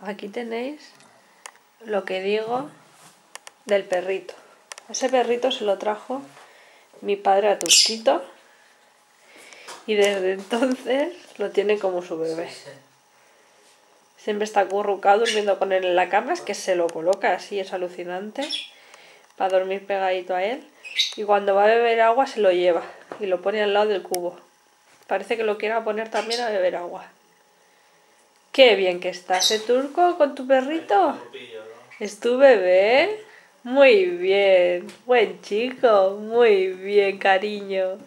Aquí tenéis lo que digo del perrito. Ese perrito se lo trajo mi padre a Turquito y desde entonces lo tiene como su bebé. Siempre está acurrucado durmiendo con él en la cama, es que se lo coloca así, es alucinante, para dormir pegadito a él. Y cuando va a beber agua se lo lleva y lo pone al lado del cubo. Parece que lo quiera poner también a beber agua. Qué bien que estás, ¿eh, Turco, con tu perrito? ¿Es tu bebé? Muy bien, buen chico, muy bien, cariño.